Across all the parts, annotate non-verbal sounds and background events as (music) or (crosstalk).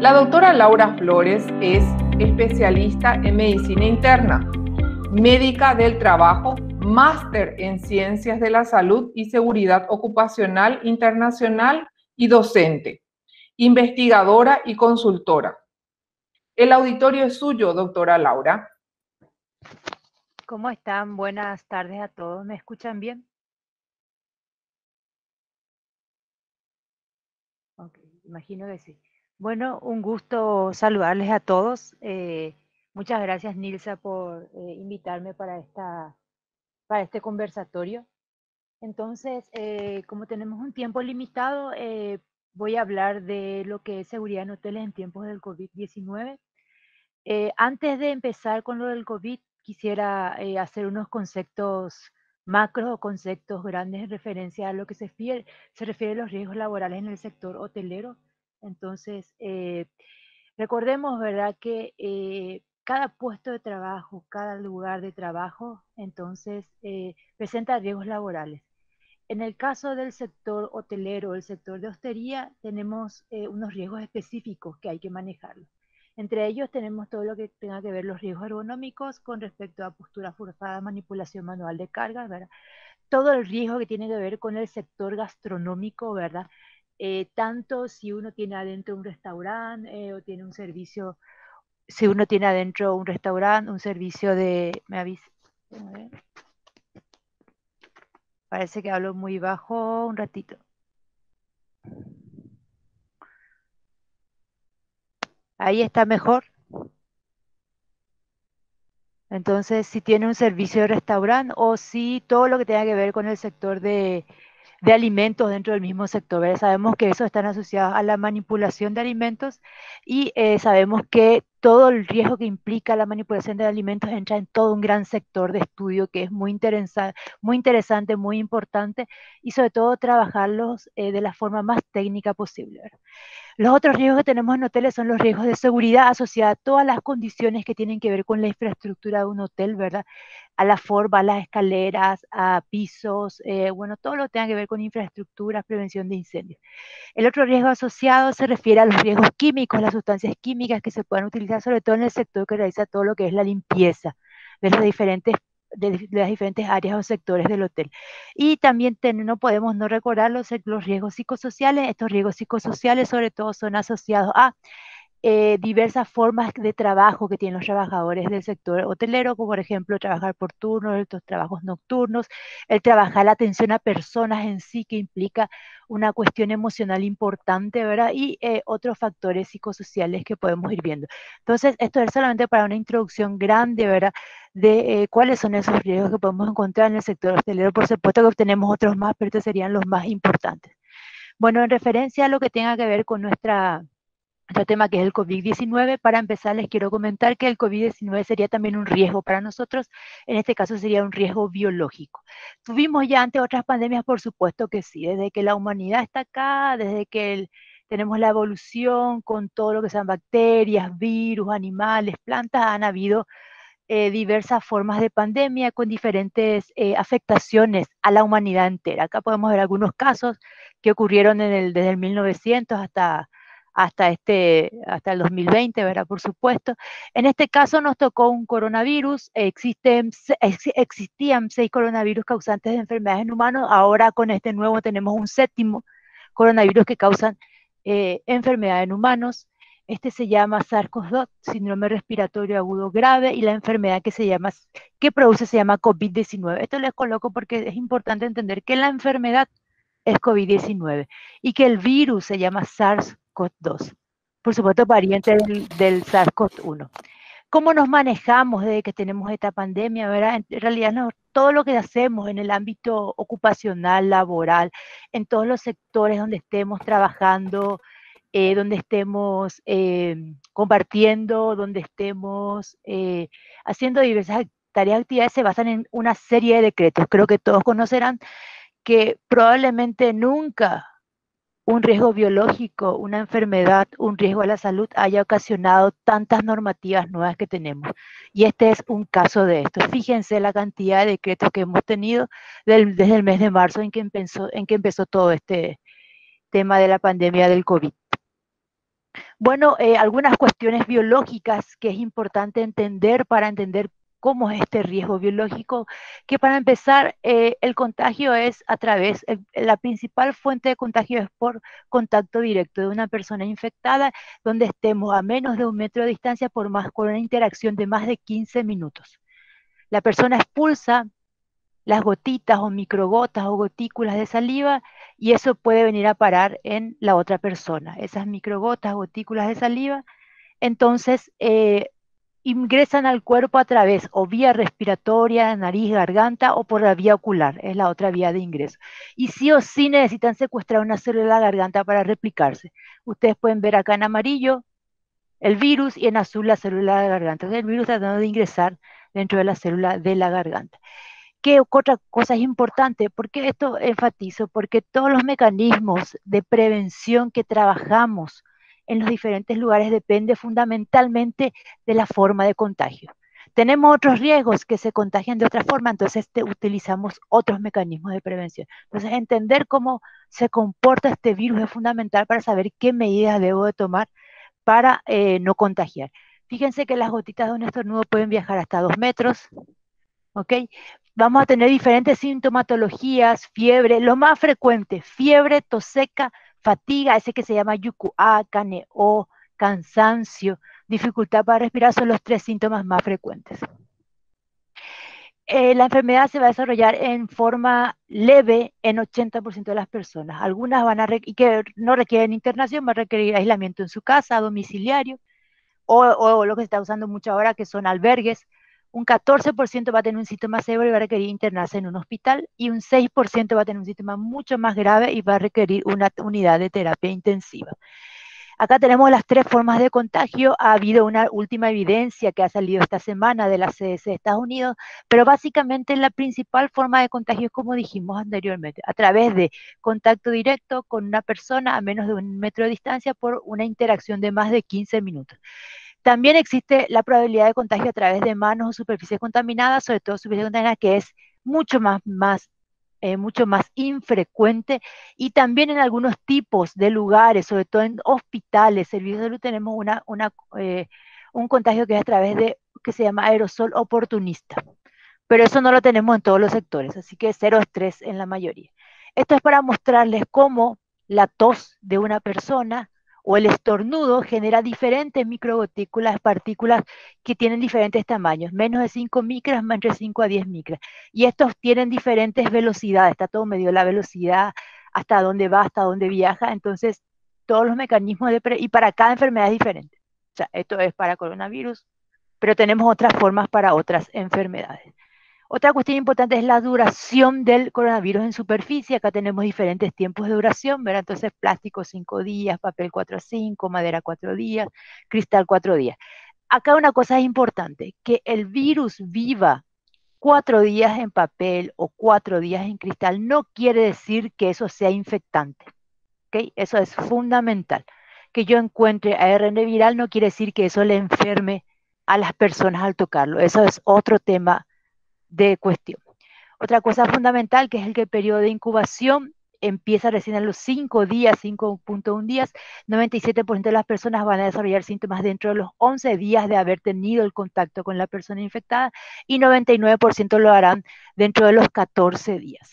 La doctora Laura Flores es especialista en medicina interna, médica del trabajo, máster en ciencias de la salud y seguridad ocupacional internacional y docente, investigadora y consultora. El auditorio es suyo, doctora Laura. ¿Cómo están? Buenas tardes a todos. ¿Me escuchan bien? Ok, imagino que sí. Bueno, un gusto saludarles a todos. Eh, muchas gracias, Nilsa, por eh, invitarme para, esta, para este conversatorio. Entonces, eh, como tenemos un tiempo limitado, voy a hablar de lo que es seguridad en hoteles en tiempos del COVID-19. antes de empezar con lo del COVID, quisiera hacer unos conceptos macros o conceptos grandes en referencia a lo que se refiere, se refiere a los riesgos laborales en el sector hotelero entonces, eh, recordemos, ¿verdad?, que eh, cada puesto de trabajo, cada lugar de trabajo, entonces, eh, presenta riesgos laborales. En el caso del sector hotelero, el sector de hostería, tenemos unos riesgos específicos que hay que manejar. Entre ellos tenemos todo lo que tenga que ver los riesgos ergonómicos con respecto a postura forzada, manipulación manual de cargas, ¿verdad? Todo el riesgo que tiene que ver con el sector gastronómico, ¿verdad? Eh, tanto si uno tiene adentro un restaurante o tiene un servicio, si uno tiene adentro un restaurante, un servicio de, me avisa, parece que hablo muy bajo un ratito. Ahí está mejor. Entonces, si tiene un servicio de restaurante o si todo lo que tenga que ver con el sector de, de alimentos dentro del mismo sector. Sabemos que eso están asociados a la manipulación de alimentos y eh, sabemos que todo el riesgo que implica la manipulación de alimentos entra en todo un gran sector de estudio que es muy, muy interesante, muy importante y sobre todo trabajarlos eh, de la forma más técnica posible. Los otros riesgos que tenemos en hoteles son los riesgos de seguridad asociados a todas las condiciones que tienen que ver con la infraestructura de un hotel, ¿verdad? A la forma, a las escaleras, a pisos, eh, bueno, todo lo que tenga que ver con infraestructura, prevención de incendios. El otro riesgo asociado se refiere a los riesgos químicos, las sustancias químicas que se pueden utilizar sobre todo en el sector que realiza todo lo que es la limpieza de los diferentes de, las diferentes áreas o sectores del hotel. Y también no podemos no recordar los, los riesgos psicosociales. Estos riesgos psicosociales sobre todo son asociados a eh, diversas formas de trabajo que tienen los trabajadores del sector hotelero, como por ejemplo trabajar por turnos, estos trabajos nocturnos, el trabajar la atención a personas en sí, que implica una cuestión emocional importante, ¿verdad? Y eh, otros factores psicosociales que podemos ir viendo. Entonces, esto es solamente para una introducción grande, ¿verdad? De eh, cuáles son esos riesgos que podemos encontrar en el sector hotelero. Por supuesto que tenemos otros más, pero estos serían los más importantes. Bueno, en referencia a lo que tenga que ver con nuestra otro tema que es el COVID-19. Para empezar, les quiero comentar que el COVID-19 sería también un riesgo para nosotros. En este caso sería un riesgo biológico. Tuvimos ya ante otras pandemias, por supuesto que sí. Desde que la humanidad está acá, desde que tenemos la evolución con todo lo que sean bacterias, virus, animales, plantas, han habido eh, diversas formas de pandemia con diferentes eh, afectaciones a la humanidad entera. Acá podemos ver algunos casos que ocurrieron en el, desde el 1900 hasta hasta, este, hasta el 2020, ¿verdad? Por supuesto. En este caso nos tocó un coronavirus, existen, existían seis coronavirus causantes de enfermedades en humanos, ahora con este nuevo tenemos un séptimo coronavirus que causan eh, enfermedad en humanos. Este se llama SARS-CoV-2, síndrome respiratorio agudo grave, y la enfermedad que se llama, que produce se llama COVID-19. Esto les coloco porque es importante entender que la enfermedad es COVID-19 y que el virus se llama SARS cov 2 Por supuesto, variante del, SARS-CoV-1. ¿Cómo nos manejamos desde que tenemos esta pandemia? ¿verdad? En realidad, no, todo lo que hacemos en el ámbito ocupacional, laboral, en todos los sectores donde estemos trabajando, eh, donde estemos eh, compartiendo, donde estemos eh, haciendo diversas tareas, actividades, se basan en una serie de decretos. Creo que todos conocerán que probablemente nunca un riesgo biológico, una enfermedad, un riesgo a la salud haya ocasionado tantas normativas nuevas que tenemos. Y este es un caso de esto. Fíjense la cantidad de decretos que hemos tenido desde el mes de marzo en que, empezó, en que empezó todo este tema de la pandemia del COVID. Bueno, eh, algunas cuestiones biológicas que es importante entender para entender cómo es este riesgo biológico, que para empezar, eh, el contagio es a través, la principal fuente de contagio es por contacto directo de una persona infectada, donde estemos a menos de un metro de distancia por más con una interacción de más de 15 minutos. La persona expulsa las gotitas o microgotas o gotículas de saliva y eso puede venir a parar en la otra persona. Esas microgotas, gotículas de saliva, entonces eh, ingresan al cuerpo a través o vía respiratoria, nariz, garganta o por la vía ocular, es la otra vía de ingreso. Y sí o sí necesitan secuestrar una célula de la garganta para replicarse. Ustedes pueden ver acá en amarillo el virus y en azul la célula de la garganta. el virus tratando de ingresar dentro de la célula de la garganta. ¿Qué otra cosa es importante? Porque esto enfatizo? Porque todos los mecanismos de prevención que trabajamos en los diferentes lugares depende fundamentalmente de la forma de contagio. Tenemos otros riesgos que se contagian de otra forma, entonces utilizamos otros mecanismos de prevención. Entonces, entender cómo se comporta este virus es fundamental para saber qué medidas debo de tomar para eh, no contagiar. Fíjense que las gotitas de un estornudo pueden viajar hasta dos metros, ¿ok? Vamos a tener diferentes sintomatologías, fiebre, lo más frecuente, fiebre, tos seca, fatiga, ese que se llama yucuá, caneo, cansancio, dificultad para respirar son los tres síntomas más frecuentes. Eh, la enfermedad se va a desarrollar en forma leve en 80% de las personas. Algunas van a y que no requieren internación, van a requerir aislamiento en su casa, domiciliario, o, o, lo que se está usando mucho ahora, que son albergues. Un 14% va a tener un síntoma severo y va a requerir internarse en un hospital, y un 6% va a tener un síntoma mucho más grave y va a requerir una unidad de terapia intensiva. Acá tenemos las tres formas de contagio. Ha habido una última evidencia que ha salido esta semana de la CDC de Estados Unidos, pero básicamente la principal forma de contagio es como dijimos anteriormente, a través de contacto directo con una persona a menos de un metro de distancia por una interacción de más de 15 minutos. También existe la probabilidad de contagio a través de manos o superficies contaminadas, sobre todo superficies contaminadas, que es mucho más, eh, mucho más infrecuente y también en algunos tipos de lugares, sobre todo en hospitales, servicios de salud, tenemos una, eh, un contagio que es a través de, que se llama aerosol oportunista. Pero eso no lo tenemos en todos los sectores, así que cero estrés en la mayoría. Esto es para mostrarles cómo la tos de una persona o el estornudo genera diferentes microgotículas, partículas que tienen diferentes tamaños, menos de 5 micras, más entre 5 a 10 micras. Y estos tienen diferentes velocidades, está todo medio la velocidad, hasta dónde va, hasta dónde viaja, entonces todos los mecanismos de... y para cada enfermedad es diferente. O sea, esto es para coronavirus, pero tenemos otras formas para otras enfermedades. Otra cuestión importante es la duración del coronavirus en superficie. Acá tenemos diferentes tiempos de duración, ¿verdad? Entonces, plástico 5 días, papel 4 a 5, madera 4 días, cristal 4 días. Acá una cosa es importante, que el virus viva cuatro días en papel o cuatro días en cristal no quiere decir que eso sea infectante. ¿okay? Eso es fundamental. Que yo encuentre ARN viral no quiere decir que eso le enferme a las personas al tocarlo. Eso es otro tema de cuestión. Otra cosa fundamental que es el que el periodo de incubación empieza recién a los 5 días, 5.1 días, 97% de las personas van a desarrollar síntomas dentro de los 11 días de haber tenido el contacto con la persona infectada y 99% lo harán dentro de los 14 días.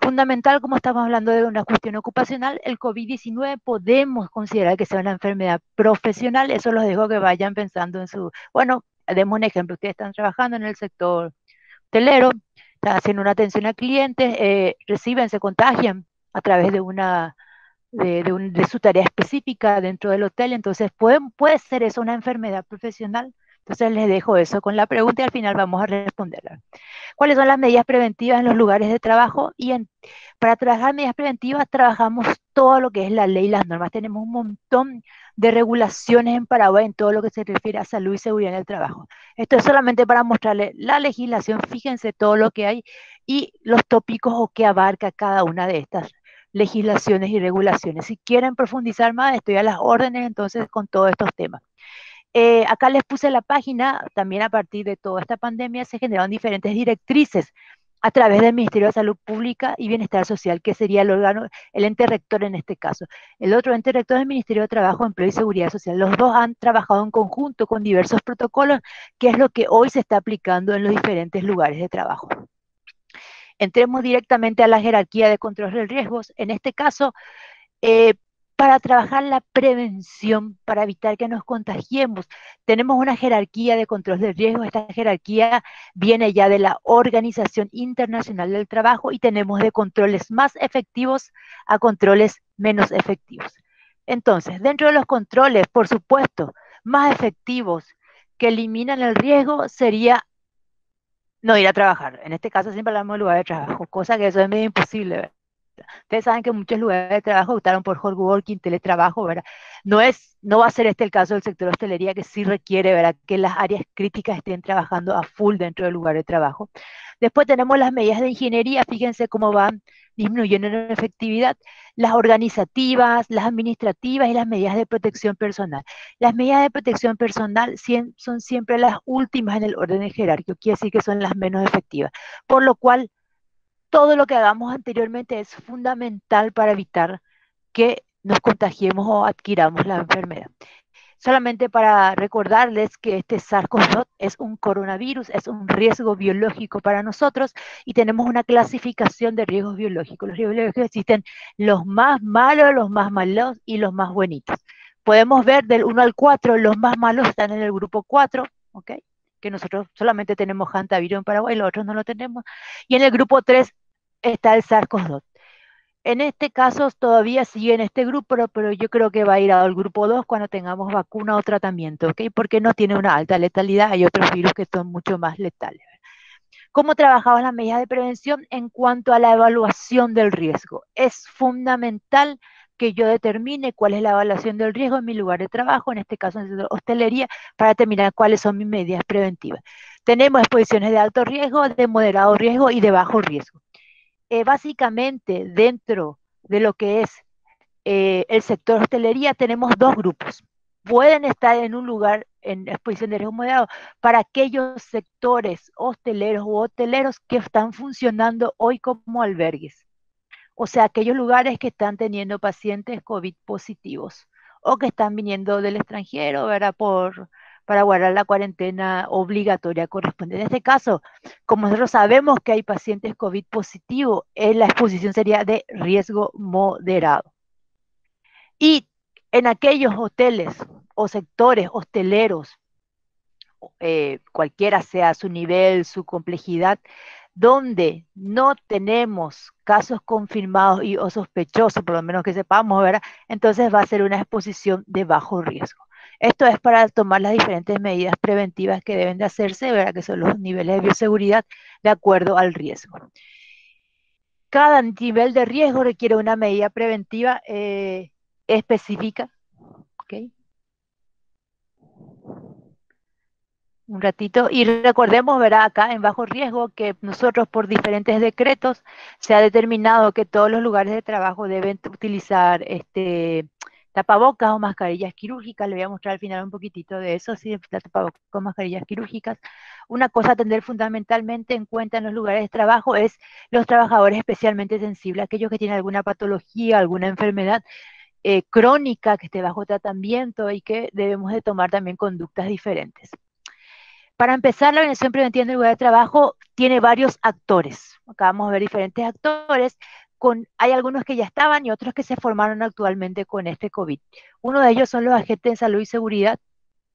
Fundamental, como estamos hablando de una cuestión ocupacional, el COVID-19 podemos considerar que sea una enfermedad profesional, eso los dejo que vayan pensando en su, bueno, demos un ejemplo, ustedes están trabajando en el sector hotelero, haciendo una atención a clientes, eh, reciben, se contagian a través de una de, su tarea específica dentro del hotel, entonces puede, puede ser eso una enfermedad profesional. Entonces les dejo eso con la pregunta y al final vamos a responderla. ¿Cuáles son las medidas preventivas en los lugares de trabajo? Y para trabajar medidas preventivas trabajamos todo lo que es la ley y las normas. Tenemos un montón de regulaciones en Paraguay en todo lo que se refiere a salud y seguridad en el trabajo. Esto es solamente para mostrarles la legislación, fíjense todo lo que hay y los tópicos o que abarca cada una de estas legislaciones y regulaciones. Si quieren profundizar más, estoy a las órdenes entonces con todos estos temas. Eh, acá les puse la página, también a partir de toda esta pandemia se generaron diferentes directrices a través del Ministerio de Salud Pública y Bienestar Social, que sería el órgano, el ente rector en este caso. El otro ente rector es el Ministerio de Trabajo, Empleo y Seguridad Social. Los dos han trabajado en conjunto con diversos protocolos, que es lo que hoy se está aplicando en los diferentes lugares de trabajo. Entremos directamente a la jerarquía de control de riesgos. En este caso, eh, para trabajar la prevención, para evitar que nos contagiemos. Tenemos una jerarquía de control de riesgo. Esta jerarquía viene ya de la Organización Internacional del Trabajo y tenemos de controles más efectivos a controles menos efectivos. Entonces, dentro de los controles, por supuesto, más efectivos que eliminan el riesgo sería no ir a trabajar. En este caso siempre hablamos de lugar de trabajo, cosa que eso es medio imposible. Ustedes saben que muchos lugares de trabajo optaron por home working, teletrabajo, ¿verdad? No, es, no va a ser este el caso del sector hostelería, que sí requiere, ¿verdad?, que las áreas críticas estén trabajando a full dentro del lugar de trabajo. Después tenemos las medidas de ingeniería, fíjense cómo van disminuyendo en efectividad, las organizativas, las administrativas y las medidas de protección personal. Las medidas de protección personal son siempre las últimas en el orden jerárquico, quiere decir que son las menos efectivas, por lo cual todo lo que hagamos anteriormente es fundamental para evitar que nos contagiemos o adquiramos la enfermedad. Solamente para recordarles que este SARS-CoV-2 es un coronavirus, es un riesgo biológico para nosotros y tenemos una clasificación de riesgos biológicos. Los riesgos biológicos existen los más malos, los más malos y los más bonitos. Podemos ver del 1 al 4, los más malos están en el grupo 4, ¿ok? que nosotros solamente tenemos hantavirus en Paraguay, los otros no lo tenemos. Y en el grupo 3 está el SARS-CoV-2. En este caso todavía sigue en este grupo, pero, yo creo que va a ir al grupo 2 cuando tengamos vacuna o tratamiento, ¿ok? Porque no tiene una alta letalidad, hay otros virus que son mucho más letales. ¿Cómo trabajamos las medidas de prevención en cuanto a la evaluación del riesgo? Es fundamental que yo determine cuál es la evaluación del riesgo en mi lugar de trabajo, en este caso en el hostelería, para determinar cuáles son mis medidas preventivas. Tenemos exposiciones de alto riesgo, de moderado riesgo y de bajo riesgo. Eh, básicamente dentro de lo que es eh, el sector hostelería tenemos dos grupos. Pueden estar en un lugar en exposición de riesgo moderado para aquellos sectores hosteleros u hoteleros que están funcionando hoy como albergues. O sea, aquellos lugares que están teniendo pacientes COVID positivos o que están viniendo del extranjero, ¿verdad? Por, para guardar la cuarentena obligatoria correspondiente. En este caso, como nosotros sabemos que hay pacientes COVID positivos, eh, la exposición sería de riesgo moderado. Y en aquellos hoteles o sectores hosteleros, eh, cualquiera sea su nivel, su complejidad, donde no tenemos casos confirmados y o sospechosos, por lo menos que sepamos. Entonces va a ser una exposición de bajo riesgo. Esto es para tomar las diferentes medidas preventivas que deben de hacerse, ¿verdad? que son los niveles de bioseguridad de acuerdo al riesgo. Cada nivel de riesgo requiere una medida preventiva eh, específica. Un ratito. Y recordemos, verá acá en bajo riesgo que nosotros por diferentes decretos se ha determinado que todos los lugares de trabajo deben utilizar este, tapabocas o mascarillas quirúrgicas, le voy a mostrar al final un poquitito de eso, sí, tapabocas o mascarillas quirúrgicas. Una cosa a tener fundamentalmente en cuenta en los lugares de trabajo es los trabajadores especialmente sensibles, aquellos que tienen alguna patología, alguna enfermedad eh, crónica que esté bajo tratamiento y que debemos de tomar también conductas diferentes. Para empezar, la organización preventiva del lugar de trabajo tiene varios actores. Acá vamos a ver diferentes actores hay algunos que ya estaban y otros que se formaron actualmente con este COVID. Uno de ellos son los agentes de salud y seguridad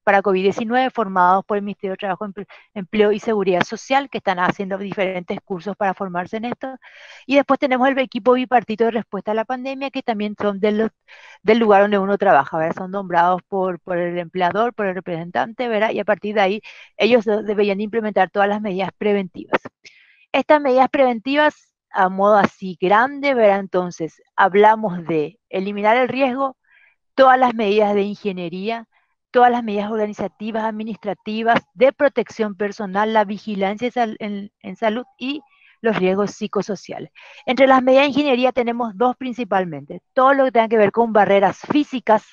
para COVID-19 formados por el Ministerio de Trabajo, Empleo y Seguridad Social, que están haciendo diferentes cursos para formarse en esto. Y después tenemos el equipo bipartito de respuesta a la pandemia, que también son del lugar donde uno trabaja, ¿verdad? Son nombrados por, el empleador, por el representante, ¿verdad? Y a partir de ahí ellos deberían implementar todas las medidas preventivas. Estas medidas preventivas a modo así grande, verá entonces, hablamos de eliminar el riesgo, todas las medidas de ingeniería, todas las medidas organizativas, administrativas, de protección personal, la vigilancia en, salud y los riesgos psicosociales. Entre las medidas de ingeniería tenemos dos principalmente, todo lo que tenga que ver con barreras físicas,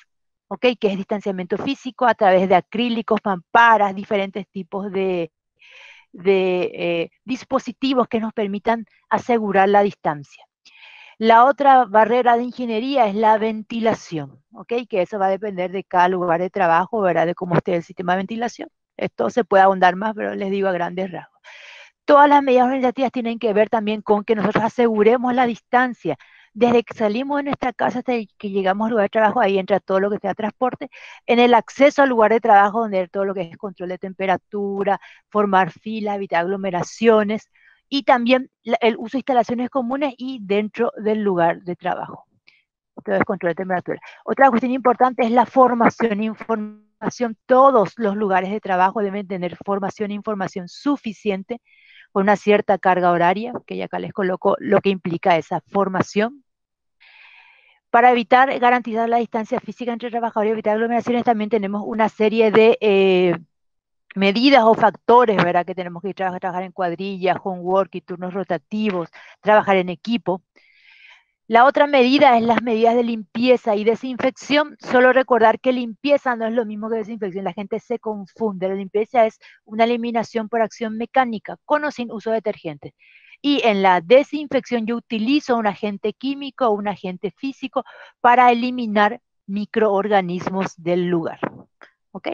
¿ok? Que es distanciamiento físico a través de acrílicos, mamparas, diferentes tipos de, de dispositivos que nos permitan asegurar la distancia. La otra barrera de ingeniería es la ventilación, ¿ok? Que eso va a depender de cada lugar de trabajo, ¿verdad? De cómo esté el sistema de ventilación. Esto se puede ahondar más, pero les digo a grandes rasgos. Todas las medidas organizativas tienen que ver también con que nosotros aseguremos la distancia. Desde que salimos de nuestra casa hasta que llegamos al lugar de trabajo, ahí entra todo lo que sea transporte. En el acceso al lugar de trabajo, donde todo lo que es control de temperatura, formar filas, evitar aglomeraciones y también el uso de instalaciones comunes y dentro del lugar de trabajo. Todo es control de temperatura. Otra cuestión importante es la formación e información. Todos los lugares de trabajo deben tener formación e información suficiente con una cierta carga horaria, que ya acá les coloco lo que implica esa formación. Para evitar garantizar la distancia física entre trabajadores y evitar aglomeraciones, también tenemos una serie de eh, medidas o factores, ¿verdad? Que tenemos que trabajar, en cuadrillas, homework y turnos rotativos, trabajar en equipo. La otra medida es las medidas de limpieza y desinfección. Solo recordar que limpieza no es lo mismo que desinfección. La gente se confunde. La limpieza es una eliminación por acción mecánica, con o sin uso de detergente. Y en la desinfección yo utilizo un agente químico o un agente físico para eliminar microorganismos del lugar. ¿Ok?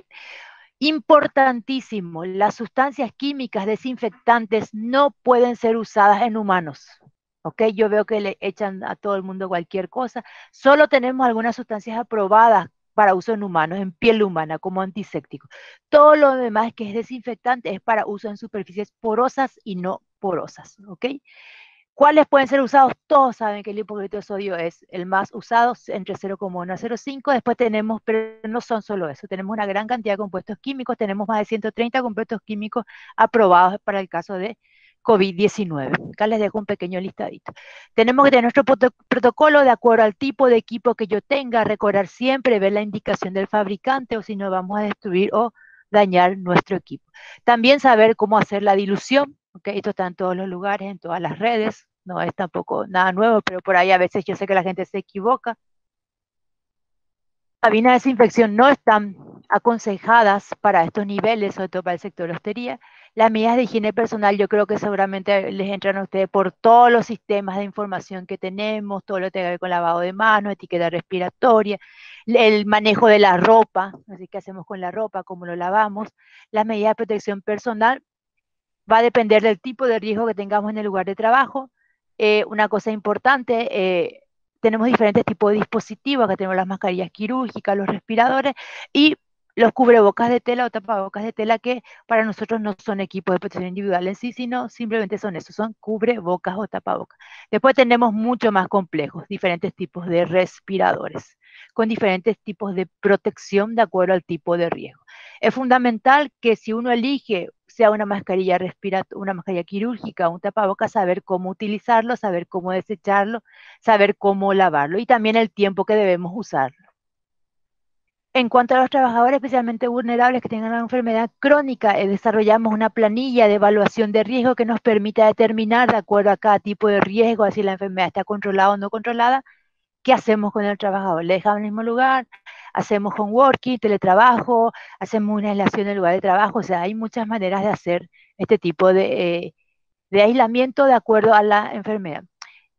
Importantísimo, las sustancias químicas desinfectantes no pueden ser usadas en humanos. ¿Ok? Yo veo que le echan a todo el mundo cualquier cosa. Solo tenemos algunas sustancias aprobadas para uso en humanos, en piel humana, como antiséptico. Todo lo demás que es desinfectante es para uso en superficies porosas y no porosas. ¿Ok? ¿Cuáles pueden ser usados? Todos saben que el hipoclorito de sodio es el más usado, entre 0,1 a 0,5. Después tenemos, pero no son solo eso, tenemos una gran cantidad de compuestos químicos, tenemos más de 130 compuestos químicos aprobados para el caso de COVID-19. Acá les dejo un pequeño listadito. Tenemos que tener nuestro protocolo de acuerdo al tipo de equipo que yo tenga, recordar siempre, ver la indicación del fabricante o si no vamos a destruir o dañar nuestro equipo. También saber cómo hacer la dilución, esto está en todos los lugares, en todas las redes, no es tampoco nada nuevo, pero por ahí a veces yo sé que la gente se equivoca. Cabinas de desinfección no están aconsejadas para estos niveles, sobre todo para el sector de hostería. Las medidas de higiene personal yo creo que seguramente les entran a ustedes por todos los sistemas de información que tenemos, todo lo que tiene que ver con lavado de manos, etiqueta respiratoria, el manejo de la ropa, así que hacemos con la ropa, cómo lo lavamos, las medidas de protección personal, va a depender del tipo de riesgo que tengamos en el lugar de trabajo, eh, una cosa importante, eh, tenemos diferentes tipos de dispositivos, acá tenemos las mascarillas quirúrgicas, los respiradores y los cubrebocas de tela o tapabocas de tela que para nosotros no son equipos de protección individual en sí, sino simplemente son eso, son cubrebocas o tapabocas. Después tenemos mucho más complejos, diferentes tipos de respiradores, con diferentes tipos de protección de acuerdo al tipo de riesgo. Es fundamental que si uno elige sea una mascarilla respiratoria, una mascarilla quirúrgica, un tapabocas, saber cómo utilizarlo, saber cómo desecharlo, saber cómo lavarlo y también el tiempo que debemos usarlo. En cuanto a los trabajadores especialmente vulnerables que tengan una enfermedad crónica, eh, desarrollamos una planilla de evaluación de riesgo que nos permita determinar, de acuerdo a cada tipo de riesgo, si la enfermedad está controlada o no controlada, qué hacemos con el trabajador. ¿Le dejamos en el mismo lugar? hacemos homeworking, teletrabajo, hacemos una aislación en el lugar de trabajo, o sea, hay muchas maneras de hacer este tipo de, eh, aislamiento de acuerdo a la enfermedad.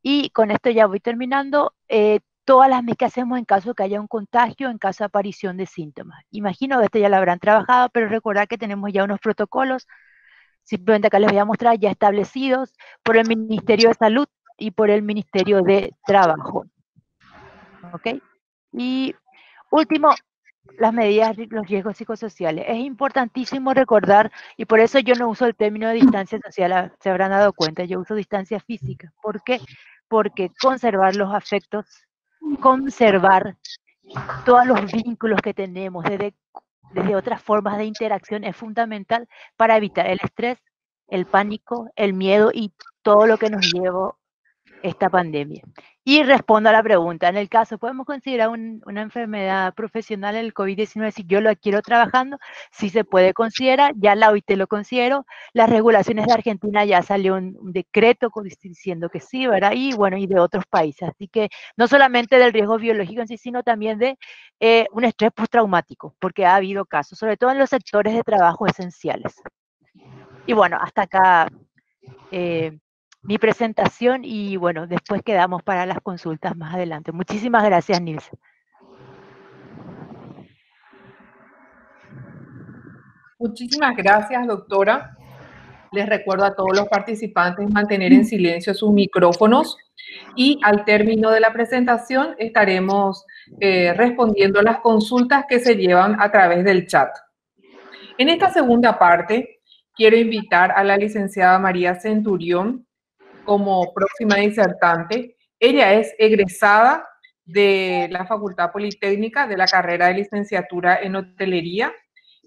Y con esto ya voy terminando. Eh, todas las que hacemos en caso de que haya un contagio, en caso de aparición de síntomas. Imagino que esto ya lo habrán trabajado, pero recordar que tenemos ya unos protocolos, simplemente acá les voy a mostrar, ya establecidos por el Ministerio de Salud y por el Ministerio de Trabajo. ¿Ok? Y Último, las medidas, los riesgos psicosociales. Es importantísimo recordar, y por eso yo no uso el término de distancia social, ah, se habrán dado cuenta, yo uso distancia física. ¿Por qué? Porque conservar los afectos, conservar todos los vínculos que tenemos desde, desde otras formas de interacción es fundamental para evitar el estrés, el pánico, el miedo y todo lo que nos lleva esta pandemia. Y respondo a la pregunta, en el caso, ¿podemos considerar una enfermedad profesional el COVID-19 si yo lo quiero trabajando? Sí se puede considerar, ya la OIT lo considero, las regulaciones de Argentina ya salió un, decreto diciendo que sí, ¿verdad? Y bueno, y de otros países. Así que no solamente del riesgo biológico en sí, sino también de eh, un estrés postraumático, porque ha habido casos, sobre todo en los sectores de trabajo esenciales. Y bueno, hasta acá eh, mi presentación y bueno, después quedamos para las consultas más adelante. Muchísimas gracias, Nils. Muchísimas gracias, doctora. Les recuerdo a todos los participantes mantener en silencio sus micrófonos y al término de la presentación estaremos eh, respondiendo las consultas que se llevan a través del chat. En esta segunda parte, quiero invitar a la licenciada María Centurión como próxima disertante. Ella es egresada de la Facultad Politécnica de la carrera de licenciatura en hotelería.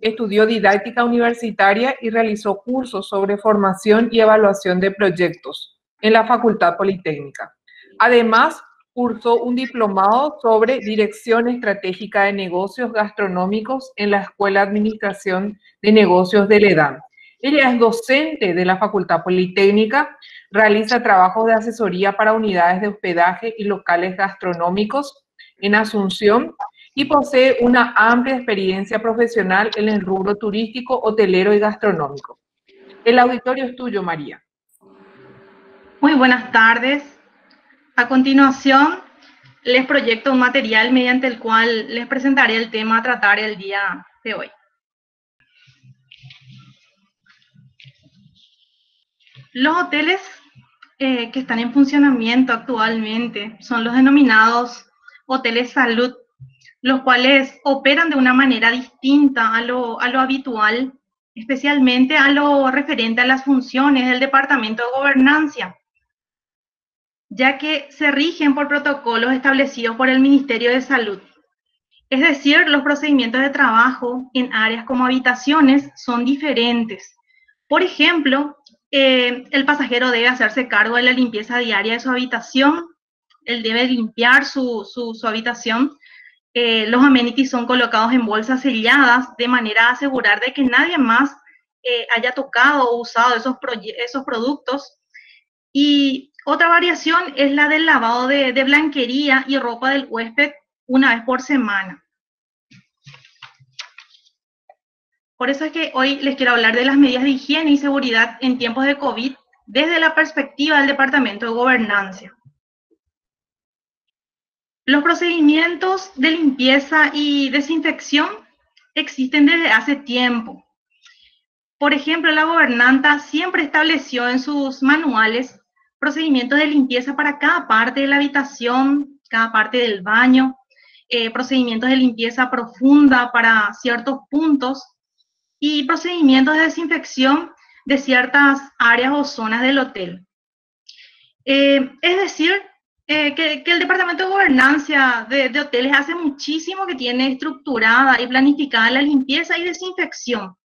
Estudió didáctica universitaria y realizó cursos sobre formación y evaluación de proyectos en la Facultad Politécnica. Además, cursó un diplomado sobre dirección estratégica de negocios gastronómicos en la Escuela de Administración de Negocios de LEDAN. Ella es docente de la Facultad Politécnica, realiza trabajos de asesoría para unidades de hospedaje y locales gastronómicos en Asunción y posee una amplia experiencia profesional en el rubro turístico, hotelero y gastronómico. El auditorio es tuyo, María. Muy buenas tardes. A continuación, les proyecto un material mediante el cual les presentaré el tema a tratar el día de hoy. Los hoteles eh, que están en funcionamiento actualmente son los denominados hoteles salud, los cuales operan de una manera distinta a lo, a lo habitual, especialmente a lo referente a las funciones del Departamento de Gobernancia, ya que se rigen por protocolos establecidos por el Ministerio de Salud. Es decir, los procedimientos de trabajo en áreas como habitaciones son diferentes. Por ejemplo, eh, el pasajero debe hacerse cargo de la limpieza diaria de su habitación, él debe limpiar su, habitación. Eh, los amenities son colocados en bolsas selladas de manera a asegurar de que nadie más eh, haya tocado o usado esos, esos productos. Y otra variación es la del lavado de, de blanquería y ropa del huésped una vez por semana. Por eso es que hoy les quiero hablar de las medidas de higiene y seguridad en tiempos de COVID desde la perspectiva del Departamento de Gobernancia. Los procedimientos de limpieza y desinfección existen desde hace tiempo. Por ejemplo, la gobernanta siempre estableció en sus manuales procedimientos de limpieza para cada parte de la habitación, cada parte del baño, eh, procedimientos de limpieza profunda para ciertos puntos y procedimientos de desinfección de ciertas áreas o zonas del hotel. Eh, es decir, eh, que, el Departamento de Gobernancia de, Hoteles hace muchísimo que tiene estructurada y planificada la limpieza y desinfección,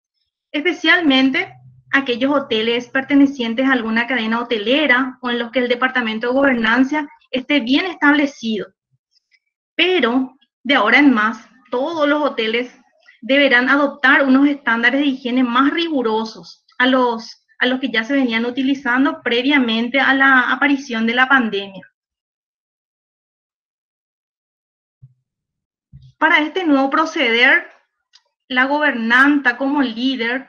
especialmente aquellos hoteles pertenecientes a alguna cadena hotelera o en los que el Departamento de Gobernancia esté bien establecido. Pero de ahora en más, todos los hoteles deberán adoptar unos estándares de higiene más rigurosos a los, a los que ya se venían utilizando previamente a la aparición de la pandemia. Para este nuevo proceder, la gobernanta como líder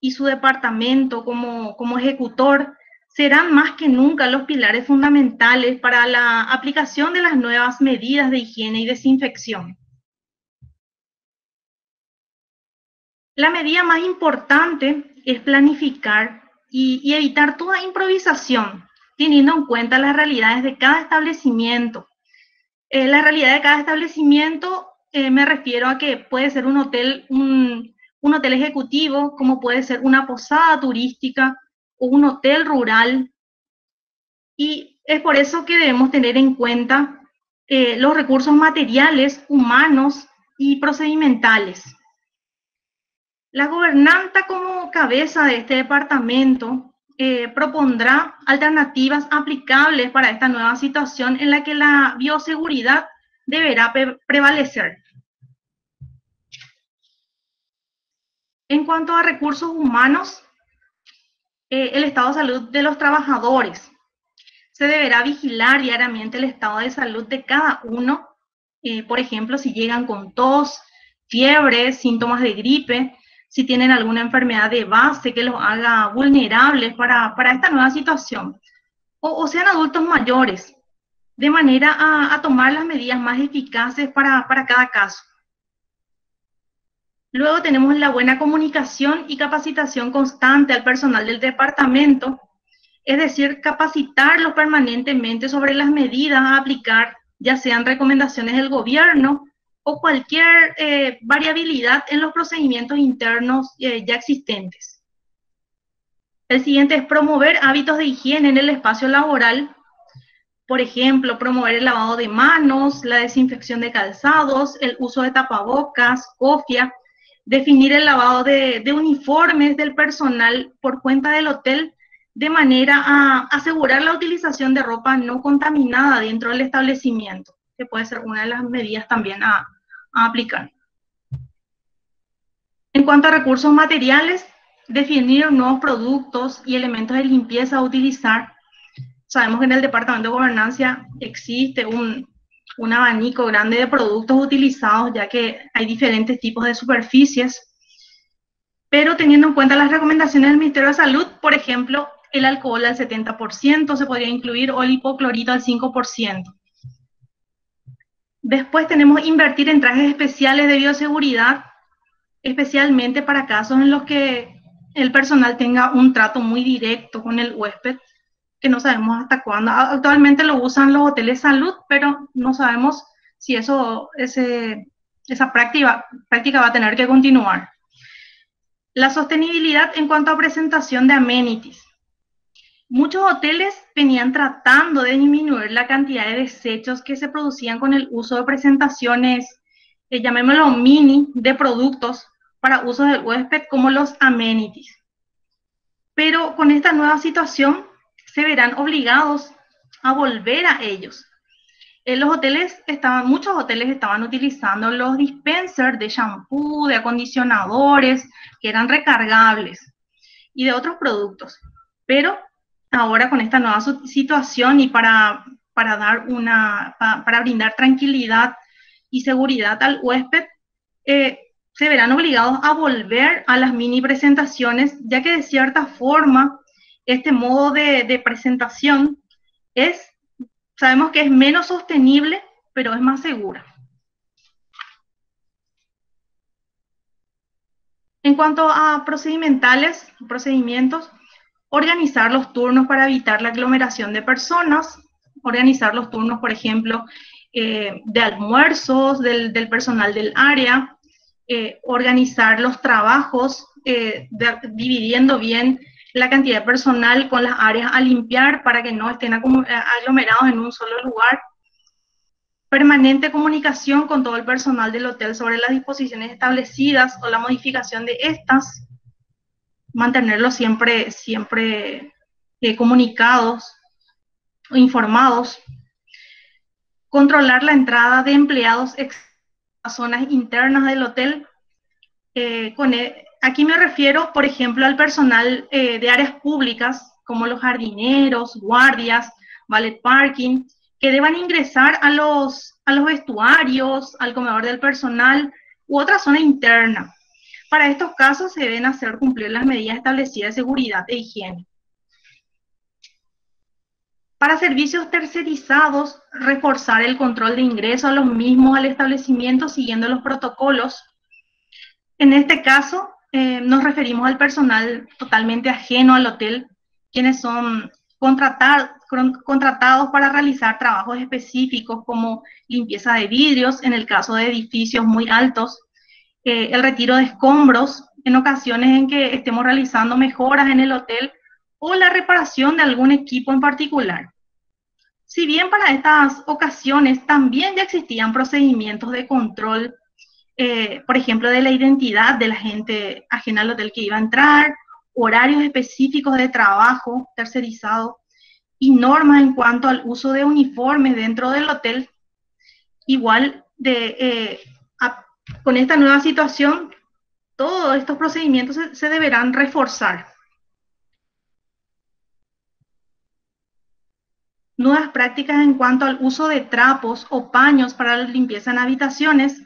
y su departamento como, como ejecutor serán más que nunca los pilares fundamentales para la aplicación de las nuevas medidas de higiene y desinfección. La medida más importante es planificar y, evitar toda improvisación, teniendo en cuenta las realidades de cada establecimiento. Eh, la realidad de cada establecimiento eh, me refiero a que puede ser un hotel, un, hotel ejecutivo, como puede ser una posada turística o un hotel rural. Y es por eso que debemos tener en cuenta eh, los recursos materiales, humanos y procedimentales. La gobernanta como cabeza de este departamento eh, propondrá alternativas aplicables para esta nueva situación en la que la bioseguridad deberá prevalecer. En cuanto a recursos humanos, eh, el estado de salud de los trabajadores. Se deberá vigilar diariamente el estado de salud de cada uno. Eh, por ejemplo, si llegan con tos, fiebre, síntomas de gripe, si tienen alguna enfermedad de base que los haga vulnerables para, esta nueva situación, o, sean adultos mayores, de manera a, tomar las medidas más eficaces para, para cada caso. Luego tenemos la buena comunicación y capacitación constante al personal del departamento, es decir, capacitarlos permanentemente sobre las medidas a aplicar, ya sean recomendaciones del gobierno o cualquier eh, variabilidad en los procedimientos internos eh, ya existentes. El siguiente es promover hábitos de higiene en el espacio laboral, por ejemplo, promover el lavado de manos, la desinfección de calzados, el uso de tapabocas, cofia, definir el lavado de, de uniformes del personal por cuenta del hotel de manera a asegurar la utilización de ropa no contaminada dentro del establecimiento, que puede ser una de las medidas también a, aplicar. En cuanto a recursos materiales, definir nuevos productos y elementos de limpieza a utilizar. Sabemos que en el Departamento de Gobernancia existe un, un abanico grande de productos utilizados, ya que hay diferentes tipos de superficies. Pero teniendo en cuenta las recomendaciones del Ministerio de Salud, por ejemplo, el alcohol al 70% se podría incluir o el hipoclorito al 5%. Después tenemos invertir en trajes especiales de bioseguridad, especialmente para casos en los que el personal tenga un trato muy directo con el huésped, que no sabemos hasta cuándo. Actualmente lo usan los hoteles salud, pero no sabemos si eso, esa práctica, práctica va a tener que continuar. La sostenibilidad en cuanto a presentación de amenities. Muchos hoteles venían tratando de disminuir la cantidad de desechos que se producían con el uso de presentaciones, eh, llamémoslo mini, de productos para uso del huésped como los amenities. Pero con esta nueva situación se verán obligados a volver a ellos. En los hoteles estaban, muchos hoteles estaban utilizando los dispensers de shampoo, de acondicionadores, que eran recargables y de otros productos. Pero ahora con esta nueva situación y para, para dar una, para, brindar tranquilidad y seguridad al huésped, eh, se verán obligados a volver a las mini presentaciones, ya que de cierta forma este modo de, de presentación es, sabemos que es menos sostenible, pero es más seguro. En cuanto a procedimentales, procedimientos, organizar los turnos para evitar la aglomeración de personas, organizar los turnos, por ejemplo, eh, de almuerzos del, personal del área, eh, organizar los trabajos, eh, dividiendo bien la cantidad de personal con las áreas a limpiar para que no estén aglomerados en un solo lugar. Permanente comunicación con todo el personal del hotel sobre las disposiciones establecidas o la modificación de estas mantenerlos siempre, siempre eh, comunicados, informados, controlar la entrada de empleados a zonas internas del hotel. Eh, con e, aquí me refiero, por ejemplo, al personal eh, de áreas públicas, como los jardineros, guardias, ballet parking, que deban ingresar a los, a los vestuarios, al comedor del personal u otra zona interna. Para estos casos se deben hacer cumplir las medidas establecidas de seguridad e higiene. Para servicios tercerizados, reforzar el control de ingreso a los mismos al establecimiento siguiendo los protocolos. En este caso, eh, nos referimos al personal totalmente ajeno al hotel, quienes son contratados para realizar trabajos específicos como limpieza de vidrios en el caso de edificios muy altos, el retiro de escombros en ocasiones en que estemos realizando mejoras en el hotel o la reparación de algún equipo en particular. Si bien para estas ocasiones también ya existían procedimientos de control, eh, por ejemplo, de la identidad de la gente ajena al hotel que iba a entrar, horarios específicos de trabajo tercerizado y normas en cuanto al uso de uniformes dentro del hotel, igual de, eh, con esta nueva situación, todos estos procedimientos se, deberán reforzar. Nuevas prácticas en cuanto al uso de trapos o paños para la limpieza en habitaciones.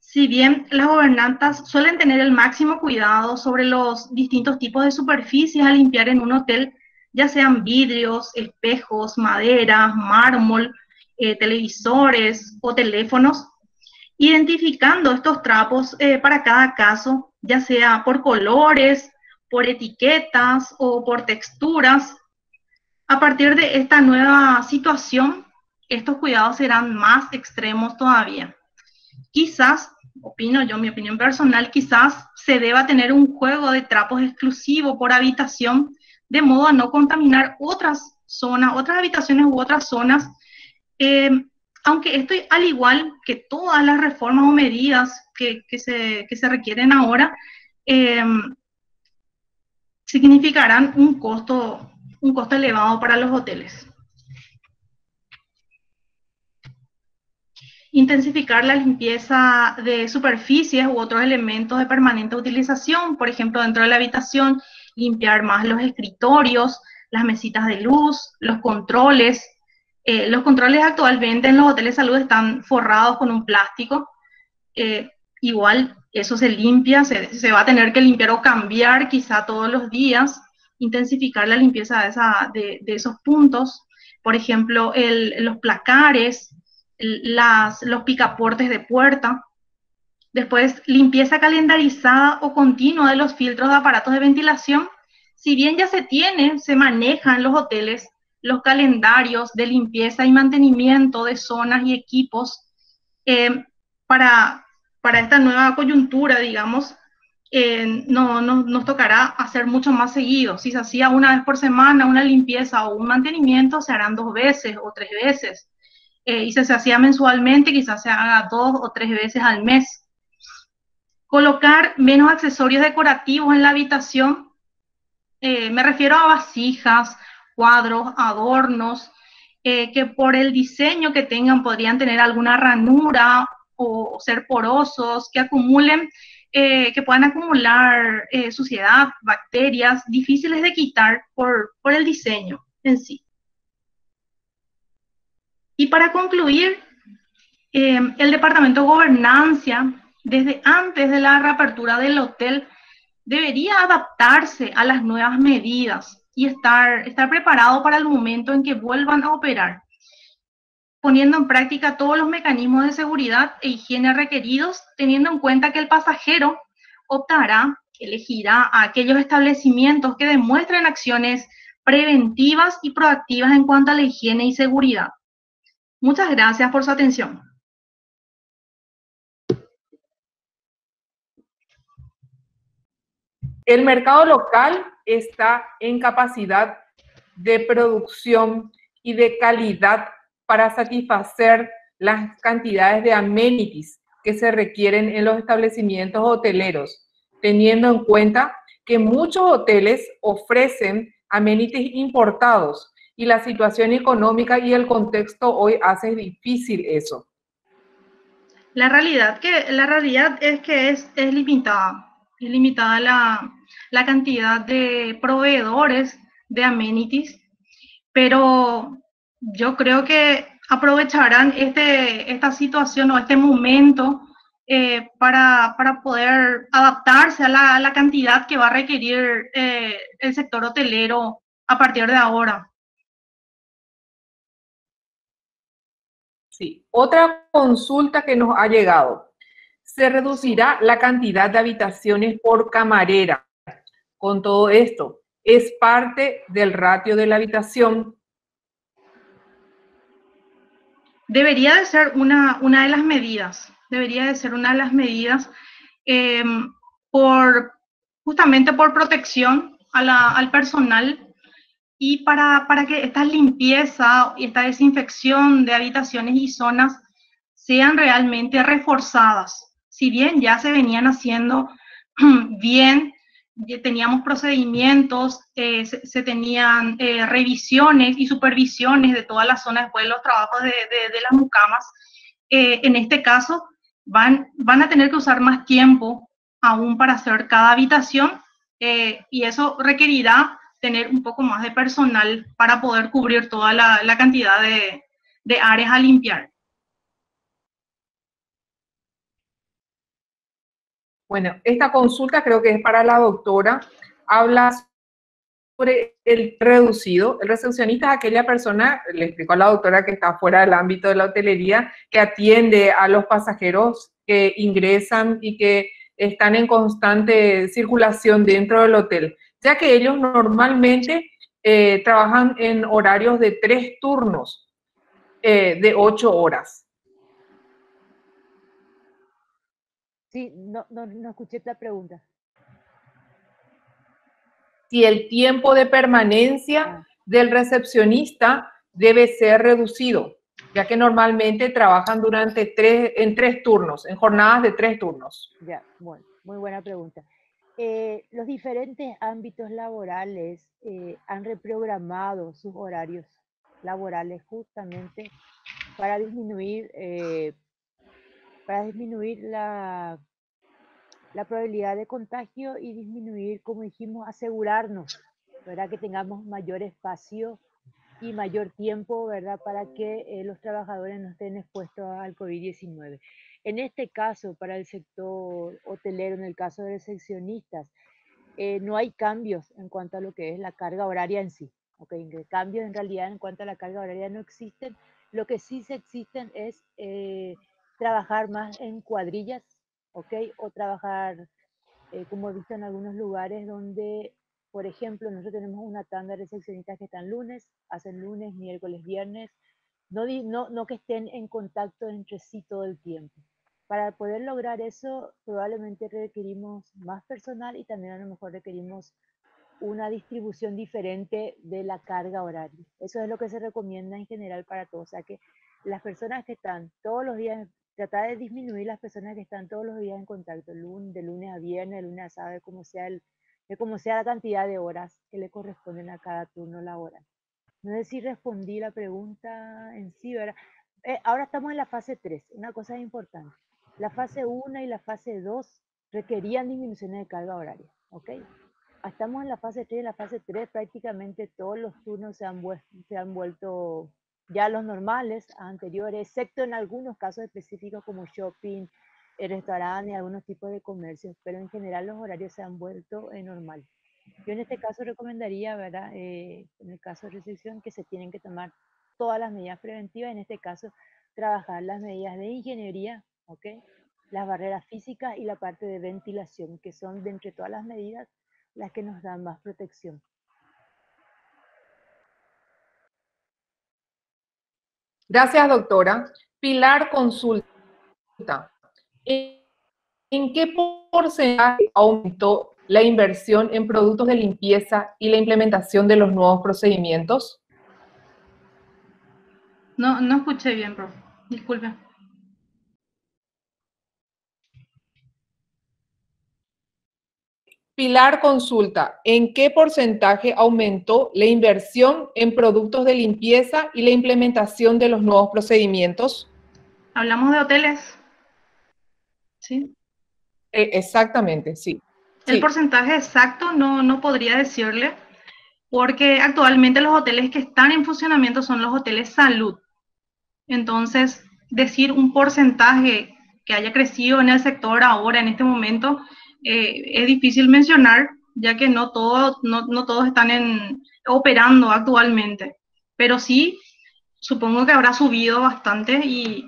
Si bien las gobernantas suelen tener el máximo cuidado sobre los distintos tipos de superficies a limpiar en un hotel, ya sean vidrios, espejos, madera, mármol, eh, televisores o teléfonos, identificando estos trapos eh, para cada caso, ya sea por colores, por etiquetas o por texturas. A partir de esta nueva situación, estos cuidados serán más extremos todavía. Quizás, opino yo, mi opinión personal, quizás se deba tener un juego de trapos exclusivo por habitación de modo a no contaminar otras zonas, otras habitaciones u otras zonas. Eh, aunque esto, al igual que todas las reformas o medidas que, se, se, requieren ahora, eh, significarán un costo, un costo elevado para los hoteles. Intensificar la limpieza de superficies u otros elementos de permanente utilización, por ejemplo, dentro de la habitación, limpiar más los escritorios, las mesitas de luz, los controles. Eh, los controles actualmente en los hoteles de salud están forrados con un plástico. Eh, igual eso se limpia, se, va a tener que limpiar o cambiar quizá todos los días, intensificar la limpieza de, esos puntos. Por ejemplo, los placares, las, los picaportes de puerta. Después, limpieza calendarizada o continua de los filtros de aparatos de ventilación. Si bien ya se tiene, se manejan en los hoteles los calendarios de limpieza y mantenimiento de zonas y equipos eh, para, para esta nueva coyuntura, digamos, eh, no, nos tocará hacer mucho más seguido. Si se hacía una vez por semana una limpieza o un mantenimiento, se harán dos veces o tres veces. Eh, y si se hacía mensualmente, quizás se haga dos o tres veces al mes. Colocar menos accesorios decorativos en la habitación. Me refiero a vasijas, cuadros, adornos, eh, que por el diseño que tengan podrían tener alguna ranura o ser porosos, que acumulen, eh, que puedan acumular suciedad, bacterias, difíciles de quitar por, por el diseño en sí. Y para concluir, el Departamento de Gobernancia desde antes de la reapertura del hotel, debería adaptarse a las nuevas medidas y estar, estar preparado para el momento en que vuelvan a operar, poniendo en práctica todos los mecanismos de seguridad e higiene requeridos, teniendo en cuenta que el pasajero optará, elegirá a aquellos establecimientos que demuestren acciones preventivas y proactivas en cuanto a la higiene y seguridad. Muchas gracias por su atención. El mercado local está en capacidad de producción y de calidad para satisfacer las cantidades de amenities que se requieren en los establecimientos hoteleros, teniendo en cuenta que muchos hoteles ofrecen amenities importados y la situación económica y el contexto hoy hace difícil eso. La realidad, que, la realidad es que es, es limitada es limitada la, la cantidad de proveedores de amenities, pero yo creo que aprovecharán este, esta situación o este momento eh, para, para, poder adaptarse a la, la, cantidad que va a requerir eh, el sector hotelero a partir de ahora. Sí, otra consulta que nos ha llegado se reducirá la cantidad de habitaciones por camarera. Con todo esto, es parte del ratio de la habitación. Debería de ser una, una de las medidas, debería de ser una de las medidas em, por, justamente por protección al personal y para, para que esta limpieza y esta desinfección de habitaciones y zonas sean realmente reforzadas si bien ya se venían haciendo (clears throat) bien, teníamos procedimientos, eh, se, tenían eh, revisiones y supervisiones de todas las zonas después de los trabajos de, de, las mucamas, eh, en este caso van, van a tener que usar más tiempo aún para hacer cada habitación y eso requerirá tener un poco más de personal para poder cubrir toda la, la cantidad de, de áreas a limpiar. Bueno, esta consulta creo que es para la doctora. Habla sobre el reducido. El recepcionista es aquella persona, le explicó a la doctora que está fuera del ámbito de la hotelería, que atiende a los pasajeros que ingresan y que están en constante circulación dentro del hotel, ya que ellos normalmente eh, trabajan en horarios de tres turnos eh, de ocho horas. Sí, no, no, no escuché la pregunta. Si el tiempo de permanencia ah. del recepcionista debe ser reducido, ya que normalmente trabajan durante tres, en tres turnos, en jornadas de tres turnos. Ya, bueno, muy buena pregunta. Eh, los diferentes ámbitos laborales eh, han reprogramado sus horarios laborales justamente para disminuir, eh, para disminuir la, la probabilidad de contagio y disminuir, como dijimos, asegurarnos, ¿verdad? Que tengamos mayor espacio y mayor tiempo, ¿verdad? Para que los trabajadores no estén expuestos al COVID-19. En este caso, para el sector hotelero, en el caso de recepcionistas, eh, no hay cambios en cuanto a lo que es la carga horaria en sí. ¿okay? Cambios en realidad en cuanto a la carga horaria no existen. Lo que sí se existen es eh, trabajar más en cuadrillas, ¿ok? O trabajar, eh, como he visto en algunos lugares donde, por ejemplo, nosotros tenemos una tanda de recepcionistas que están lunes, hacen lunes, miércoles, viernes, no, no, no que estén en contacto entre sí todo el tiempo. Para poder lograr eso, probablemente requerimos más personal y también a lo mejor requerimos una distribución diferente de la carga horaria. Eso es lo que se recomienda en general para todos. O sea que las personas que están todos los días, tratar de disminuir las personas que están todos los días en contacto, de lunes a viernes, de lunes a sábado, como sea, el, de como sea la cantidad de horas que le corresponden a cada turno laboral. No sé si respondí la pregunta en sí, ¿verdad? Eh, ahora estamos en la fase 3, una cosa importante. La fase 1 y la fase 2 requerían disminuciones de carga horaria, ¿ok? Estamos en la fase 3 y en la fase 3 prácticamente todos los turnos se han, se han vuelto ya los normales anteriores, excepto en algunos casos específicos como shopping, restaurantes y algunos tipos de comercios, pero en general los horarios se han vuelto eh, normales. Yo en este caso recomendaría, ¿verdad? Eh, en el caso de recepción, que se tienen que tomar todas las medidas preventivas, en este caso trabajar las medidas de ingeniería las barreras físicas y la parte de ventilación, que son de entre todas las medidas las que nos dan más protección. Gracias, doctora. Pilar consulta. ¿En qué porcentaje aumentó la inversión en productos de limpieza y la implementación de los nuevos procedimientos? No, no escuché bien, profe. Disculpe. Pilar consulta, ¿en qué porcentaje aumentó la inversión en productos de limpieza y la implementación de los nuevos procedimientos? Hablamos de hoteles. ¿Sí? Eh, exactamente, sí. El porcentaje exacto no, no podría decirle, porque actualmente los hoteles que están en funcionamiento son los hoteles salud. Entonces, decir un porcentaje que haya crecido en el sector ahora, en este momento, eh, es difícil mencionar, ya que no, todo, no, no todos están en, operando actualmente, pero sí, supongo que habrá subido bastante y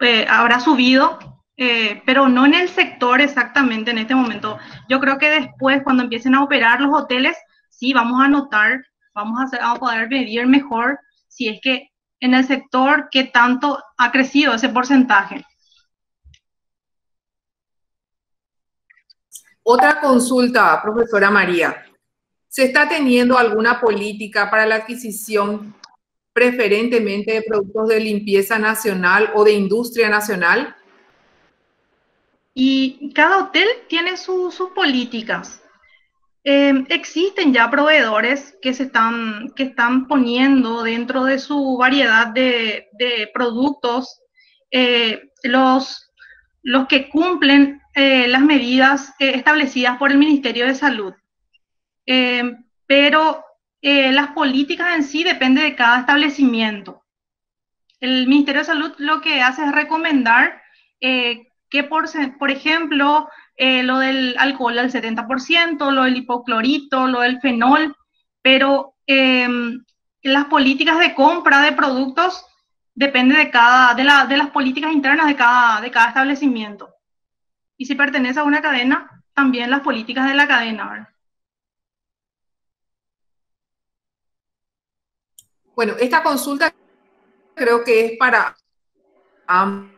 eh, habrá subido, eh, pero no en el sector exactamente en este momento. Yo creo que después, cuando empiecen a operar los hoteles, sí vamos a notar, vamos a, hacer, a poder medir mejor si es que en el sector qué tanto ha crecido ese porcentaje. Otra consulta, profesora María. ¿Se está teniendo alguna política para la adquisición preferentemente de productos de limpieza nacional o de industria nacional? Y cada hotel tiene sus políticas. Em, existen ya proveedores que se están, que están poniendo dentro de su variedad de, productos eh, los, los que cumplen eh, las medidas eh, establecidas por el Ministerio de Salud. Eh, pero las políticas en sí dependen de cada establecimiento. El Ministerio de Salud lo que hace es recomendar que, por, por ejemplo, eh, lo del alcohol al 70%, lo del hipoclorito, lo del fenol, pero em, las políticas de compra de productos depende de cada, de, de las políticas internas de cada, de cada establecimiento. Y si pertenece a una cadena, también las políticas de la cadena. Bueno, esta consulta creo que es para ambas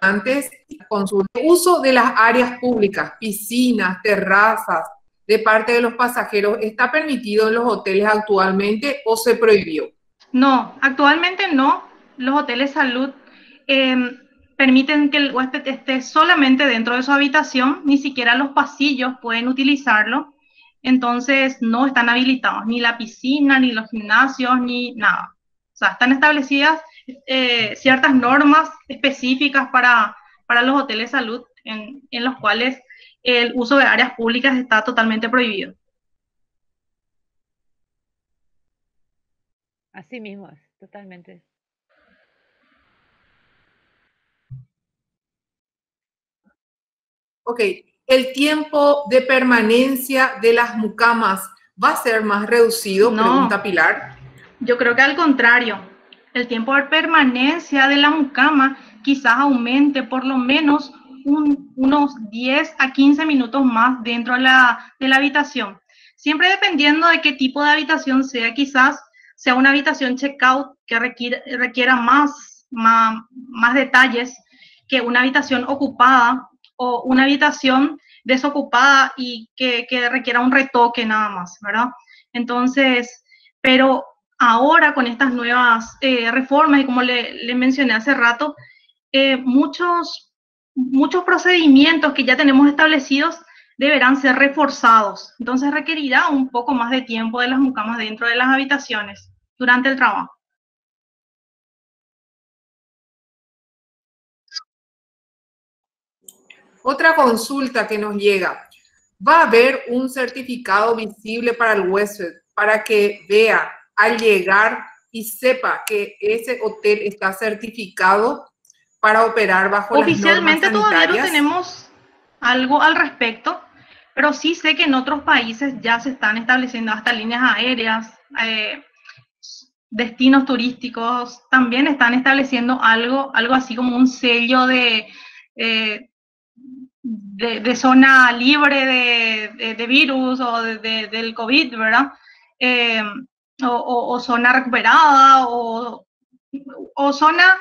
antes consulta. Uso de las áreas públicas, piscinas, terrazas, de parte de los pasajeros, ¿está permitido en los hoteles actualmente o se prohibió? No, actualmente no. Los hoteles salud em, permiten que el huésped esté solamente dentro de su habitación, ni siquiera los pasillos pueden utilizarlo. Entonces no están habilitados ni la piscina, ni los gimnasios, ni nada. O sea, están establecidas eh, ciertas normas específicas para, para los hoteles salud en, en los cuales el uso de áreas públicas está totalmente prohibido. Así mismo totalmente. Ok, el tiempo de permanencia de las mucamas va a ser más reducido, no, pregunta Pilar. Yo creo que al contrario, el tiempo de permanencia de la mucama quizás aumente por lo menos unos 10 a 15 minutos más dentro de la, de la habitación. Siempre dependiendo de qué tipo de habitación sea, quizás sea una habitación checkout que requiere, requiera más, más, más detalles que una habitación ocupada o una habitación desocupada y que, que, requiera un retoque nada más, ¿verdad? Entonces, pero ahora con estas nuevas eh, reformas y como le, mencioné hace rato, eh, muchos muchos procedimientos que ya tenemos establecidos deberán ser reforzados. Entonces requerirá un poco más de tiempo de las mucamas dentro de las habitaciones durante el trabajo. Otra consulta que nos llega. ¿Va a haber un certificado visible para el huésped para que vea al llegar y sepa que ese hotel está certificado para operar bajo Oficialmente las normas todavía no tenemos algo al respecto, pero sí sé que en otros países ya se están estableciendo hasta líneas aéreas, eh, destinos turísticos, también están estableciendo algo, algo así como un sello de, eh, de, zona libre de, virus o del COVID, ¿verdad? Eh, o, zona recuperada o, o zona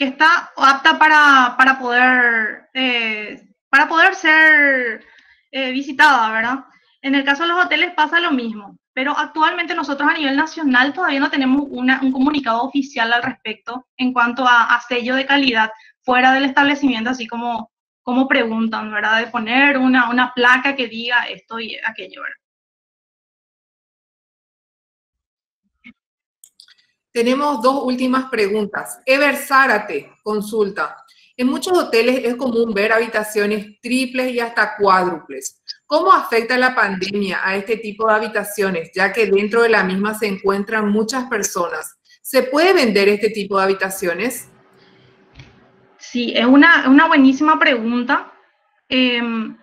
que está apta para, poder, eh, para poder ser eh, visitada, ¿verdad? En el caso de los hoteles pasa lo mismo, pero actualmente nosotros a nivel nacional todavía no tenemos un comunicado oficial al respecto en cuanto a, sello de calidad fuera del establecimiento, así como, como preguntan, ¿verdad? De poner una, una placa que diga esto y aquello, ¿verdad? Tenemos dos últimas preguntas. Ever Zárate consulta. En muchos hoteles es común ver habitaciones triples y hasta cuádruples. ¿Cómo afecta la pandemia a este tipo de habitaciones, ya que dentro de la misma se encuentran muchas personas? ¿Se puede vender este tipo de habitaciones? Sí, es una, buenísima pregunta. Em,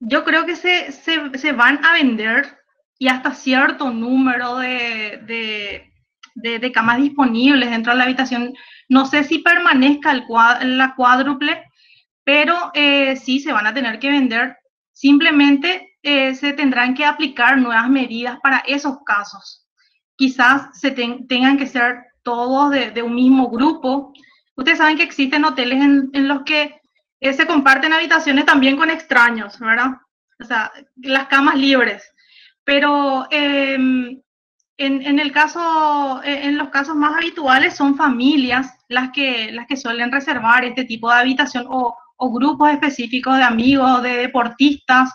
yo creo que se, se, van a vender y hasta cierto número de de, camas disponibles dentro de la habitación. No sé si permanezca el la cuádruple, pero eh, sí se van a tener que vender. Simplemente eh, se tendrán que aplicar nuevas medidas para esos casos. Quizás se tengan que ser todos de, un mismo grupo. Ustedes saben que existen hoteles en, los que eh, se comparten habitaciones también con extraños, ¿verdad? O sea, las camas libres. Pero em, en, el caso, e, en los casos más habituales son familias las que, las que suelen reservar este tipo de habitación o, grupos específicos de amigos, de deportistas.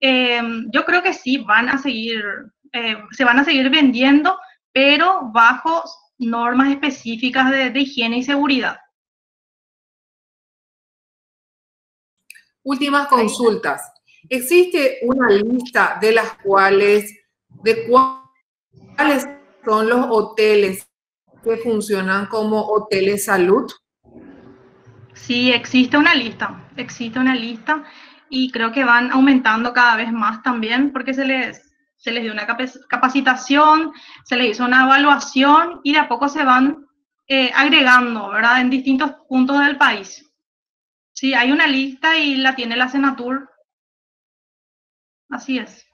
Em, yo creo que sí van a seguir, eh, se van a seguir vendiendo, pero bajo normas específicas de, de higiene y seguridad. Últimas consultas. ¿Existe una lista de las cuales, de cuáles son los hoteles que funcionan como hoteles salud? Sí, existe una lista, existe una lista y creo que van aumentando cada vez más también porque se les, se les dio una capacitación, se les hizo una evaluación y de a poco se van eh, agregando, ¿verdad? En distintos puntos del país. Sí, hay una lista y la tiene la Senatur. Así es.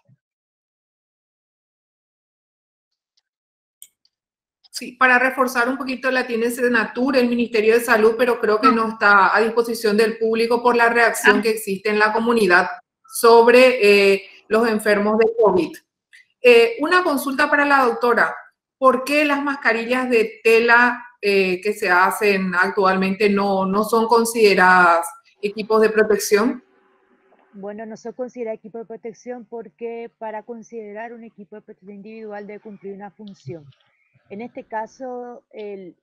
Sí, para reforzar un poquito la tiene Senatur, el Ministerio de Salud, pero creo que no está a disposición del público por la reacción ah. que existe en la comunidad sobre eh, los enfermos de COVID. Eh, una consulta para la doctora. ¿Por qué las mascarillas de tela eh, que se hacen actualmente no, no son consideradas equipos de protección? Bueno, no son consideradas equipos de protección porque para considerar un equipo de protección individual debe cumplir una función. En este caso, el,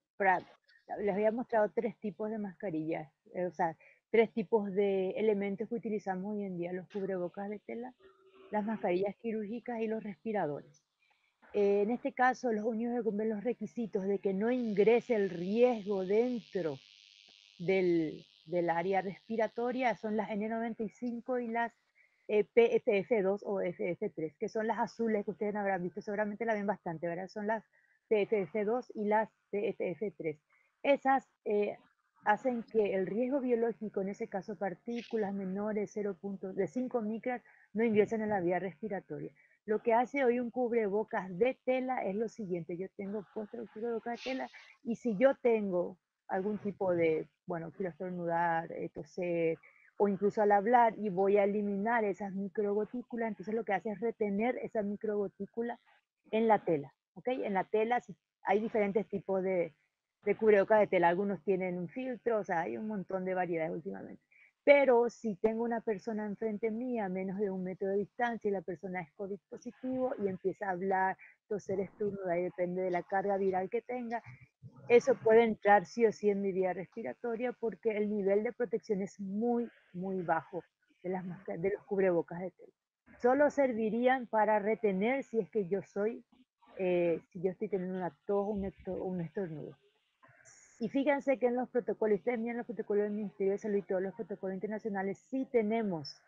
les había mostrado tres tipos de mascarillas, eh, o sea, tres tipos de elementos que utilizamos hoy en día, los cubrebocas de tela, las mascarillas quirúrgicas y los respiradores. Eh, en este caso, los únicos que cumplen los requisitos de que no ingrese el riesgo dentro del, del área respiratoria son las N95 y las eh, PFF2 o FF3, que son las azules que ustedes habrán visto, seguramente la ven bastante, ¿verdad? Son las TFF2 y las TFF3. Esas eh, hacen que el riesgo biológico, en ese caso partículas menores 0. de 5 micras, no ingresen en la vía respiratoria. Lo que hace hoy un cubrebocas de tela es lo siguiente, yo tengo puesto el cubrebocas de tela y si yo tengo algún tipo de, bueno, quiero estornudar, eh, toser, o incluso al hablar y voy a eliminar esas microgotículas, entonces lo que hace es retener esa microgotícula en la tela. En la tela hay diferentes tipos de, de cubrebocas de tela. Algunos tienen un filtro, o sea, hay un montón de variedades últimamente. Pero si tengo una persona enfrente mía a menos de un metro de distancia y la persona es COVID positivo y empieza a hablar, toser, estornudar, y depende de la carga viral que tenga, eso puede entrar sí o sí en mi vía respiratoria porque el nivel de protección es muy, muy bajo de, las de los cubrebocas de tela. Solo servirían para retener si es que yo soy eh, si yo estoy teniendo una tos o un, estornudo. Y fíjense que en los protocolos, ustedes miran los protocolos del Ministerio de Salud y todos los protocolos internacionales, sí tenemos,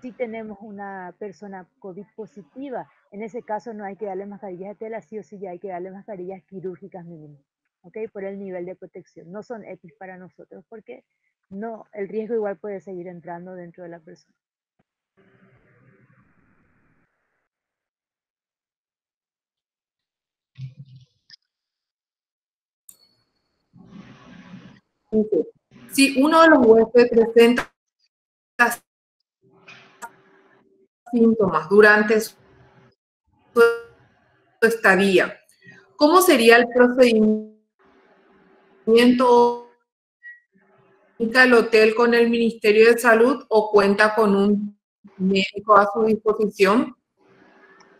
sí tenemos una persona COVID positiva. En ese caso no hay que darle mascarillas de tela, sí o sí ya hay que darle mascarillas quirúrgicas mínimo, ¿ok? Por el nivel de protección. No son X para nosotros porque no, el riesgo igual puede seguir entrando dentro de la persona. Si uno de los huéspedes presenta síntomas durante su estadía, ¿cómo sería el procedimiento el hotel con el Ministerio de Salud o cuenta con un médico a su disposición?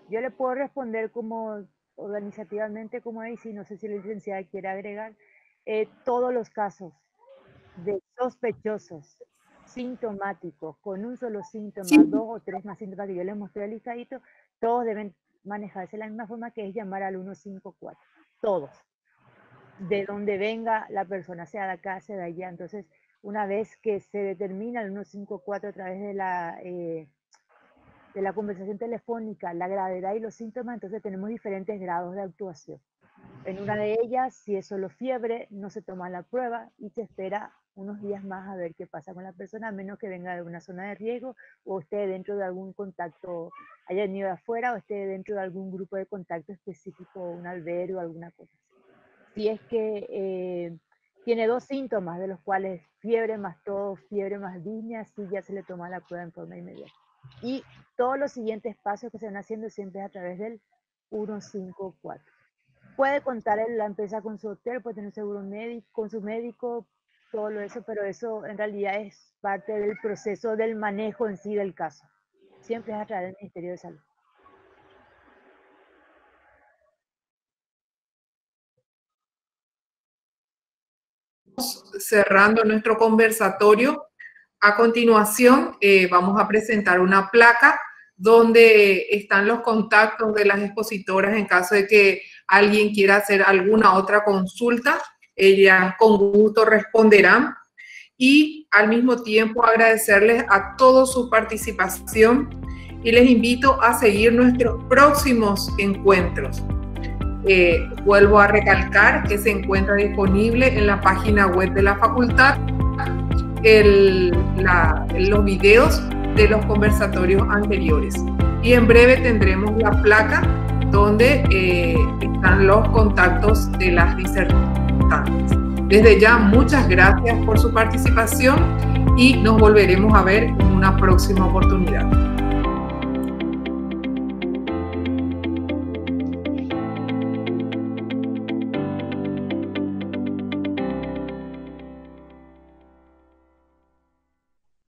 Yo le puedo responder como organizativamente como es y no sé si la licenciada quiere agregar. Eh, todos los casos de sospechosos sintomáticos con un solo síntoma, dos o tres más síntomas que yo les mostré al listadito, todos deben manejarse de la misma forma que es llamar al 154. Todos. De donde venga la persona, sea de acá, sea de allá. Entonces, una vez que se determina el 154 a través de la, eh, de la conversación telefónica, la gravedad y los síntomas, entonces tenemos diferentes grados de actuación. En una de ellas, si es solo fiebre, no se toma la prueba y se espera unos días más a ver qué pasa con la persona, a menos que venga de una zona de riesgo o esté dentro de algún contacto, haya venido de afuera o esté dentro de algún grupo de contacto específico, un albergue o alguna cosa Si es que eh, tiene dos síntomas, de los cuales fiebre más todo, fiebre más disnea, sí ya se le toma la prueba en forma inmediata. Y todos los siguientes pasos que se van haciendo siempre es a través del 154 puede contar la empresa con su hotel, puede tener seguro médico, con su médico, todo lo eso, pero eso en realidad es parte del proceso del manejo en sí del caso. Siempre es a través del Ministerio de Salud. Cerrando nuestro conversatorio, a continuación eh, vamos a presentar una placa donde están los contactos de las expositoras en caso de que alguien quiera hacer alguna otra consulta. Ellas con gusto responderán. Y al mismo tiempo agradecerles a todos su participación y les invito a seguir nuestros próximos encuentros. Eh, vuelvo a recalcar que se encuentra disponible en la página web de la facultad los videos de los conversatorios anteriores. Y en breve tendremos la placa donde eh, están los contactos de las disertantes. Desde ya, muchas gracias por su participación y nos volveremos a ver en una próxima oportunidad.